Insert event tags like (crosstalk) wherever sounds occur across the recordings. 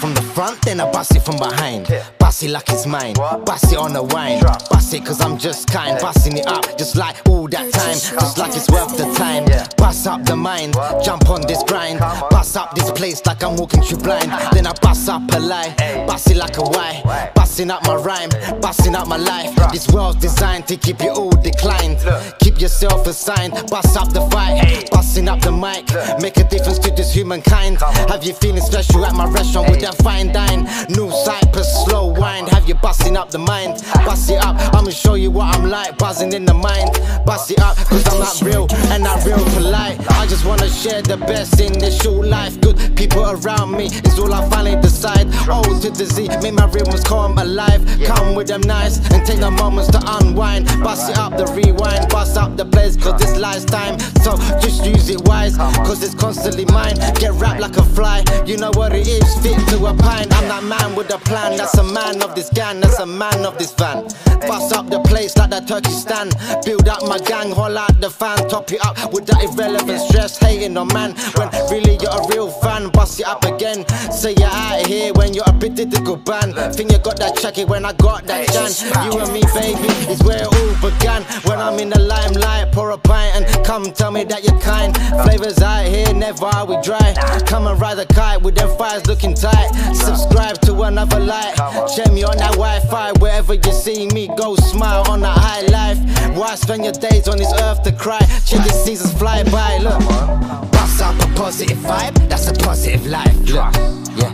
from the front, then I bust it from behind. Yeah. It like it's mine. What? It on the wine. Drop. It cause I'm just kind. Yeah. It up just like all that time. Just, like it's worth the time. Yeah. Up the mind. Jump on this grind. On. Up this place like I'm walking through blind. (laughs) then I bust up a lie. Hey. It like a why. Busting up my rhyme. Busting up my life. This world's designed to keep you all declined. Keep yourself assigned. Bust up the fight. Busting up the mic. Make a difference to this humankind. Have you feeling special at my restaurant with that fine dine? New Cypress, slow wine. Have you busting up the mind? Bust it up. I'ma show you what I'm like. Buzzing in the mind. Bust it up. Cause I'm not real and not real polite. I just wanna share the best in this short life. Good people around me is all I finally decide. O to the Z, make my rhythms come alive. Come with them nice and take the moments to unwind. Bust it up the rewind, bust up the place, cause this life's time. So just use it wise, cause it's constantly mine. Get wrapped like a fly, you know what it is, fit to a pine. I'm that man with a plan, that's a man of this gang, that's a man of this van. Bust up the place like that turkey stand. Build up my gang, haul out the fan, top it up with that irrelevant stress, hating on man. When really you're a real fan, bust it up again. Say you're out of here when you're a bit political band. Think you got that checky when I got that jan. You and me, baby, is where it all began. When I'm in the limelight, pour a pint and come tell me that you're kind. Flavors out here, never are we dry. Come and ride the kite with them fires looking tight. Subscribe another light. Check me on that Wi-Fi wherever you see me. Go smile on that high life. Why spend your days on this earth to cry? Check the seasons fly by. Look, bust up a positive vibe. That's a positive life. Look, yeah.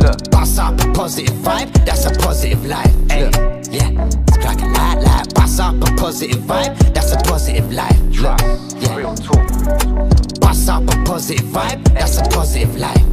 Look, bust up a positive vibe. That's a positive life. Hey, yeah. It's cracking light, light. Bust up a positive vibe. That's a positive life. Look, yeah. Bust up a positive vibe. That's a positive life.